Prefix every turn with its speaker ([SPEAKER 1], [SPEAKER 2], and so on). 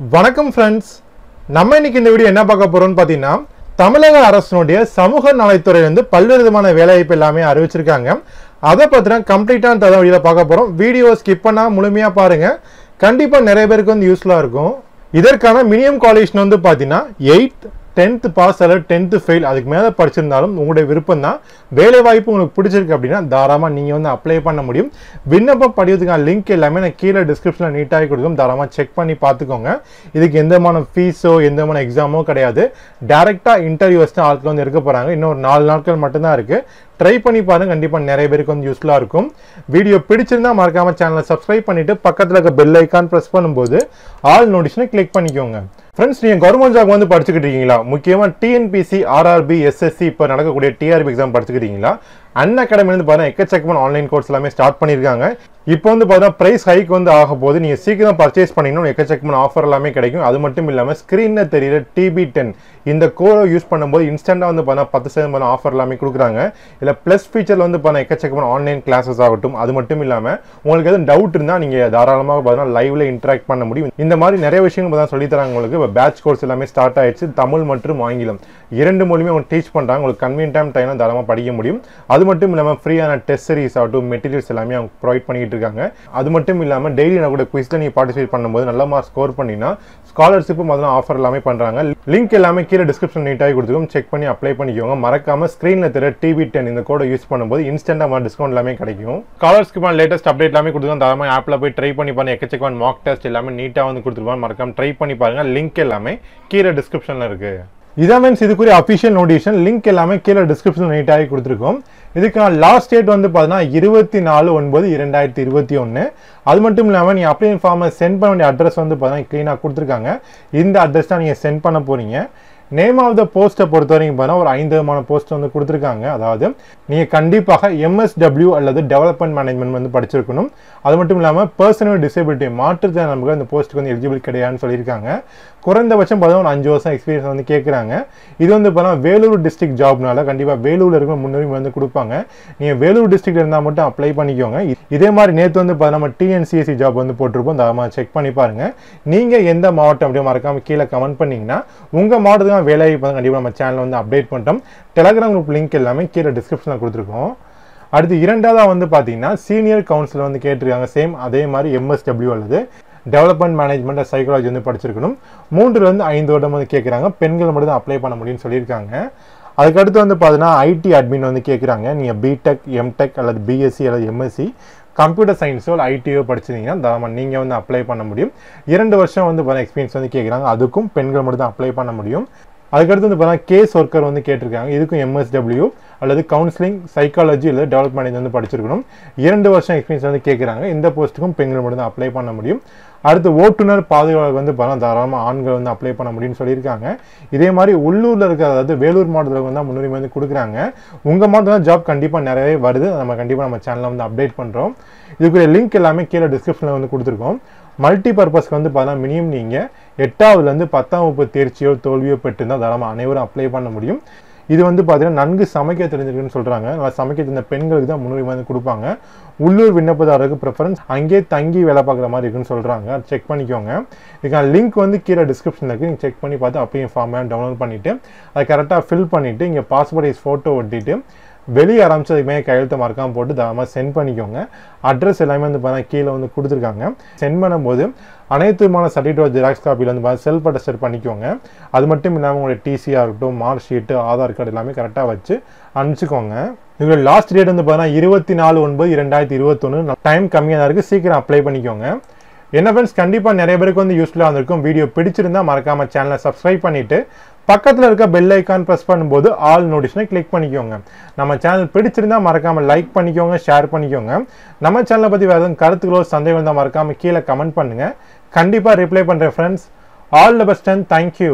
[SPEAKER 1] வணக்கம் ஃப்ரெண்ட்ஸ் நம்ம இன்னைக்கு இந்த வீடியோ என்ன பார்க்க போறோம்னு பார்த்தீங்கன்னா தமிழக அரசினுடைய சமூக நலத்துறை வந்து பல்வேறு விதமான வேலைவாய்ப்பு எல்லாமே அறிவிச்சிருக்காங்க. அதை பற்றின கம்ப்ளீட்டான தகவல் வழியில் பார்க்க போகிறோம் வீடியோ ஸ்கிப் பண்ணால் முழுமையாக பாருங்க. கண்டிப்பாக நிறைய பேருக்கு வந்து யூஸ்ஃபுல்லாக இருக்கும். இதற்கான மினிமம் குவாலிஃபிகேஷன் வந்து பார்த்தீங்கன்னா எயித் டென்த்து பாஸ் அல்லது டென்த்து ஃபெயில் அதுக்கு மேலே படிச்சிருந்தாலும் உங்களுடைய விருப்பம் தான் வேலை வாய்ப்பு உங்களுக்கு பிடிச்சிருக்கு அப்படின்னா தாராளமாக நீங்கள் வந்து அப்ளை பண்ண முடியும். விண்ணப்பம் படிவதுக்கான லிங்க் எல்லாமே நான் கீழே டிஸ்கிரிப்ஷனில் நீட்டாகி கொடுக்கும். தாராளமாக செக் பண்ணி பார்த்துக்கோங்க. இதுக்கு எந்த விதமான ஃபீஸோ எந்த விதமான எக்ஸாமோ கிடையாது. டேரெக்டாக இன்டர்வியூஸ் தான் ஆட்கள் வந்து இருக்க போகிறாங்க இன்னும் ஒரு நாலு நாட்கள் மட்டும்தான் இருக்குது ட்ரை பண்ணி பாருங்க. கண்டிப்பாக நிறைய பேருக்கு வந்து யூஸ்ஃபுல்லாக இருக்கும். வீடியோ பிடிச்சிருந்தா மறக்காம சேனலை சப்ஸ்கிரைப் பண்ணிட்டு பக்கத்தில் இருக்க பெல் ஐக்கான் ப்ரெஸ் பண்ணும்போது ஆல் நோட்டிஷனை கிளிக் பண்ணிக்கோங்க. ஃப்ரெண்ட்ஸ் நீங்கள் கவர்மெண்ட் ஜாப் வந்து படிச்சுக்கிட்டு இருக்கீங்களா? முக்கியமாக டிஎன்பிசி ஆர்ஆர்பி எஸ்எஸ்சி இப்போ நடக்கக்கூடிய டிஆர்பி எக்ஸாம் படிச்சுக்கிட்டீங்களா அன் அகாடமிலேருந்து பார்த்தீங்கன்னா எக்கச்சக்கமான ஆன்லைன் கோர்ஸ் எல்லாமே ஸ்டார்ட் பண்ணியிருக்காங்க இப்போ வந்து பார்த்தீங்கன்னா ப்ரைஸ் ஹைக் வந்து ஆக போது நீங்கள் சீக்கிரம் பர்ச்சேஸ் பண்ணிங்கன்னா எக்கச்சக்கமான ஆஃபர் எல்லாமே கிடைக்கும். அது மட்டும் இல்லாமல் ஸ்க்ரீனில் தெரியிற டிபி டென் இந்த கோரை யூஸ் பண்ணும்போது இன்ஸ்டண்ட்டாக வந்து பார்த்தீங்கன்னா பத்து சதவீதம் ஆஃபர் எல்லாமே கொடுக்குறாங்க. இல்லை ப்ளஸ் ஃபீச்சரில் வந்து பார்த்தீங்கன்னா எக்கச்சக்கமான ஆன்லைன் கிளாஸஸ் ஆகட்டும். அது மட்டும் இல்லாமல் உங்களுக்கு எதுவும் டவுட் இருந்தால் நீங்கள் தாராளமாக பார்த்தீங்கன்னா லைவ்ல இன்ட்ராக்ட் பண்ண முடியும். இந்த மாதிரி நிறைய விஷயங்கள் பார்த்தா சொல்லித்தராங்க உங்களுக்கு. இப்போ பேட்ச் கோர்ஸ் எல்லாமே ஸ்டார்ட் ஆயிடுச்சு. தமிழ் மற்றும் ஆங்கிலம். இரண்டு மொழியுமே அவங்க டீச் பண்ணுறாங்க உங்களுக்கு கன்வீன் டைம் டைம்லாம் தாராளமாக படிக்க முடியும். அது மட்டும் இல்லாமல் ஃப்ரீயான டெஸ்ட் சீரிஸ் ஆகட்டும் மெட்டீரியல்ஸ் எல்லாமே அவங்க ப்ரொவைட் பண்ணிட்டு இருக்காங்க. அது மட்டும் இல்லாமல் டெய்லி நான் கூட குவிஸில் நீங்கள் பார்ட்டிசிபேட் பண்ணும்போது நல்ல மார்க் ஸ்கோர் பண்ணினா ஸ்காலர்ஷிப்பும் அதெல்லாம் ஆஃபர் எல்லாமே பண்ணுறாங்க லிங்க் எல்லாமே கீழே டிஸ்கிரிப்ஷன் நீட்டாகி கொடுத்துருக்கோம். செக் பண்ணி அப்ளை பண்ணிக்கோங்க. மறக்காம ஸ்க்ரீனில் தெரிய டிவி டென் இந்த கோடை யூஸ் பண்ணும்போது இன்ஸ்டன்டாக டிஸ்கவுண்ட் எல்லாமே கிடைக்கும். ஸ்காலர்ஸ்க்கு லேட்டஸ்ட் அப்டேட் எல்லாமே கொடுத்துருக்கோம். தாராளமாக ஆப்பில் போய் ட்ரை பண்ணி பாருங்க. எக்கச்சக்கமான மார்க் டெஸ்ட் எல்லாமே நீட்டாக வந்து கொடுத்துருப்பாங்க மறக்காம ட்ரை பண்ணி பாருங்க. லிங்க் எல்லாமே கீழே டிஸ்கிரிப்ஷனில் இருக்குது இதான் மீன்ஸ் இதுக்குரிய அஃபிஷியல் நோட்டிஃபிகேஷன் லிங்க் எல்லாமே கீழே டிஸ்கிரிப்ஷன் நீட்டாகி கொடுத்துருக்கோம். இதுக்கான லாஸ்ட் டேட் வந்து பார்த்தீங்கன்னா இருபத்தி நாலு ஒன்பது இரண்டாயிரத்தி இருபத்தி ஒன்று அது மட்டும் இல்லாமல் நீங்கள் அப்ளை ஃபார்மை சென்ட் பண்ண வேண்டிய அட்ரஸ் வந்து பார்த்தீங்கன்னா க்ளீனாக கொடுத்துருக்காங்க. இந்த அட்ரஸ் தான் நீங்கள் சென்ட் பண்ண போகிறீங்க நேம் ஆஃப் த போஸ்ட்டை பொறுத்த வரைக்கும் பார்த்தா ஒரு ஐந்து விதமான போஸ்ட் வந்து கொடுத்துருக்காங்க. அதாவது நீங்கள் கண்டிப்பாக எம்எஸ்டபிள்யூ அல்லது டெவலப்மெண்ட் மேனேஜ்மெண்ட் வந்து படிச்சிருக்கணும். அது மட்டும் இல்லாமல் பர்சனல் டிசபிலிட்டி மாற்றுத்திறனாளிகள் இந்த போஸ்ட்டுக்கு வந்து எலிஜிபிள் கிடையாதுன்னு சொல்லியிருக்காங்க. குறைந்தபட்சம் பார்த்தா ஒரு அஞ்சு வருஷம் எக்ஸ்பீரியன்ஸ் வந்து கேட்குறாங்க இது வந்து பார்த்தா வேலூர் டிஸ்ட்ரிக்ட் ஜாப்னால கண்டிப்பாக வேலூரில் இருக்கிற முன்னுரிமை வந்து கொடுப்பாங்க. நீங்கள் வேலூர் டிஸ்ட்ரிக்ட் இருந்தால் மட்டும் அப்ளை பண்ணிக்கோங்க. இதே மாதிரி நேற்று வந்து பார்த்தா நம்ம டிஎன்சிஎஸ்சி ஜாப் வந்து போட்டிருப்போம். தாராளமாக செக் பண்ணி பாருங்கள் நீங்கள் எந்த மாவட்டம் அப்படியே மறக்காமல் கீழே கமெண்ட் பண்ணிங்கன்னா உங்கள் மாவட்டத்துக்கு வேலை இப்போ கண்டிப்பாக நம்ம சேனலில் வந்து அப்டேட் பண்ணிட்டோம். டெலகிராம் குரூப் லிங்க் எல்லாமே கீழே டிஸ்கிரிப்ஷனில் கொடுத்துருக்கோம். அடுத்து இரண்டாவதாக வந்து பார்த்தீங்கன்னா சீனியர் கவுன்சிலர் வந்து கேட்டிருக்காங்க. சேம் அதே மாதிரி எம்எஸ்டபிள்யூ அல்லது டெவலப்மெண்ட் மேனேஜ்மெண்ட் சைக்காலஜி வந்து படிச்சிருக்கணும். மூன்றுலேருந்து ஐந்து வருடம் வந்து கேட்குறாங்க பெண்கள் மட்டும் தான் அப்ளை பண்ண முடியும்னு சொல்லியிருக்காங்க. அதுக்கடுத்து வந்து பார்த்தீங்கன்னா ஐடி அட்மின் வந்து கேட்குறாங்க நீங்கள் பிடெக் எம்டெக் அல்லது பிஎஸ்சி அல்லது எம்எஸ்சி கம்ப்யூட்டர் சயின்ஸோ இல்லை ஐடியோ படிச்சிருந்தீங்கன்னா தாராளமாக நீங்கள் வந்து அப்ளை பண்ண முடியும். இரண்டு வருஷம் வந்து பார்த்தா எக்ஸ்பீரியன்ஸ் வந்து கேட்குறாங்க அதுக்கும் பெண்கள் மட்டும் தான் அப்ளை பண்ண முடியும். அதுக்கடுத்து வந்து பார்த்தீங்கன்னா கேஸ் ஒர்க்கர் வந்து கேட்டிருக்காங்க. இதுக்கும் எம்எஸ்டபிள்யூ அல்லது கவுன்சிலிங் சைக்காலஜி அல்லது டெவலப்மெண்ட் வந்து படிச்சிருக்கணும். இரண்டு வருஷம் எக்ஸ்பீரியன்ஸ் வந்து கேட்குறாங்க இந்த போஸ்ட்டுக்கும் பெண்கள் மட்டும் தான் அப்ளை பண்ண முடியும். அடுத்து ஓட்டுநர் பாதுகாவலர் வந்து பார்த்தா தாராளமாக ஆண்கள் வந்து அப்ளை பண்ண முடியும்னு சொல்லியிருக்காங்க. இதே மாதிரி உள்ளூரில் இருக்கிற அதாவது வேலூர் மாவட்டத்தில் வந்து முன்னுரிமை வந்து கொடுக்குறாங்க. உங்கள் மாவட்டம் தான் ஜாப் கண்டிப்பாக நிறையவே வருது. நம்ம கண்டிப்பாக நம்ம சேனலில் வந்து அப்டேட் பண்ணுறோம் இதுக்குரிய லிங்க் எல்லாமே கீழே டிஸ்கிரிப்ஷனில் வந்து கொடுத்துருக்கோம். மல்டி பர்பஸ்க்கு வந்து பார்த்தா மினிமம் நீங்கள் எட்டாவதுலேருந்து பத்தாம் வகுப்பு தேர்ச்சியோ தோல்வியோ பெற்றிருந்தால் தாராளமாக அனைவரும் அப்ளை பண்ண முடியும். இது வந்து பார்த்தீங்கன்னா நன்கு சமைக்க தெரிஞ்சிருக்குன்னு சொல்கிறாங்க நல்லா சமைக்க தெரிந்த பெண்களுக்கு தான் முன்னுரிமை வந்து கொடுப்பாங்க. உள்ளூர் விண்ணப்பதாரருக்கு ப்ரிஃபரன்ஸ் அங்கேயே தங்கி வேலை பார்க்குற மாதிரி இருக்குன்னு சொல்கிறாங்க செக் பண்ணிக்கோங்க. இதுக்கான லிங்க் வந்து கீழே டிஸ்கிரிப்ஷனில் இருக்குது நீங்கள் செக் பண்ணி பார்த்து அப்படியே ஃபார்ம் டவுன்லோட் பண்ணிவிட்டு அதை கரெக்டாக ஃபில் பண்ணிவிட்டு இங்கே பாஸ்போர்ட் சைஸ் ஃபோட்டோ ஒட்டிட்டு வெளியே ஆரம்பிச்சு கையெழுத்து மறக்காமல் போட்டு தாராளமாக சென்ட் பண்ணிக்கோங்க. அட்ரஸ் எல்லாமே வந்து பார்த்தீங்கன்னா கீழே வந்து கொடுத்துருக்காங்க. சென்ட் பண்ணும்போது அனைத்து விதமான சர்டிஃபிகேட் ஜெராக்ஸ் காப்பியில் வந்து பார்த்தீங்கன்னா செல்ஃப் அட்டஸ்டர் பண்ணிக்கோங்க. அது மட்டும் இல்லாமல் உங்களுடைய டிசியாக இருக்கட்டும் மார்க் ஷீட்டு ஆதார் கார்டு எல்லாமே கரெக்டாக வச்சு அனுப்பிச்சிக்கோங்க. இதோட லாஸ்ட் டேட் வந்து பார்த்தீங்கன்னா இருபத்தி நாலு ஒன்பது இரண்டாயிரத்தி இருபத்தொன்று டைம் கம்மியாக தான் இருக்குது சீக்கிரம் அப்ளை பண்ணிக்கோங்க. என்ன ஃப்ரெண்ட்ஸ் கண்டிப்பாக நிறைய பேருக்கு வந்து யூஸ்ஃபுல்லாக இருந்திருக்கும். வீடியோ பிடிச்சிருந்தால் மறக்காமல் சேனலை சப்ஸ்கிரைப் பண்ணிவிட்டு பக்கத்தில் இருக்க பெல் ஐக்கான் ப்ரெஸ் பண்ணும்போது ஆல் நோட்டிஷனை கிளிக் பண்ணிக்கோங்க. நம்ம சேனல் பிடிச்சிருந்தா மறக்காமல் லைக் பண்ணிக்கோங்க ஷேர் பண்ணிக்கோங்க. நம்ம சேனலை பற்றி வேறு எதுவும் கருத்துக்களோ சந்தேகம் இருந்தால் மறக்காமல் கீழே கமெண்ட் பண்ணுங்கள் கண்டிப்பாக ரிப்ளை பண்ணுறேன் friends all the best and thank you